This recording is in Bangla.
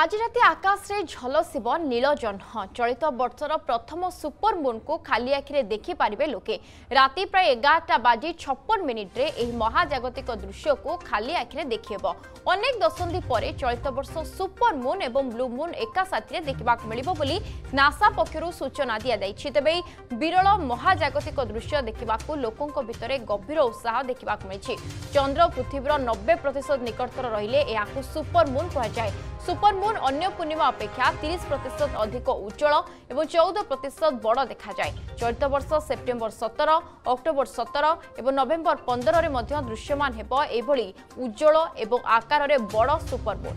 আজ রাতে আকাশে ঝলসিব নীল জহ্ন হ্যাঁ, চলিত বর্ষর প্রথম সুপর সুপরমুনকু খালি আখিরে দেখিপারে লোকে রাতে প্রায় এগারটা বাজি ছপন মিনিট্রে এই মহাজাগতিক দৃশ্যকু খালি আখিরে দেখিহেব অনেক দশন্ধি পরে চলিত বর্ষ সুপর মুন এবং ব্লুমুন একা সাথে দেখা মিলব বলে নাসা পক্ষ সূচনা দিয়াযাইছে তবে এই বিরল মহাজাগতিক দৃশ্য দেখা লোক ভিতরে গভীর উৎসাহ দেখা মিছে চন্দ্র পৃথিবীর নব্বে প্রতিশত নিকটতর রহলে এখন সুপরমুন কুহযায় সুপরমুন অন্য পূর্ণিমা অপেক্ষা তিরিশ প্রত অধিক উজ্জ্বল এবং চৌদ প্রত বড় দেখায় চলিত বর্ষ সেপ্টেম্বর সতের অক্টোবর সতের এবং নভেম্বর পনেরের মধ্যে দৃশ্যমান হব এভাবে উজ্জ্বল এবং আকারের বড় সুপরমুন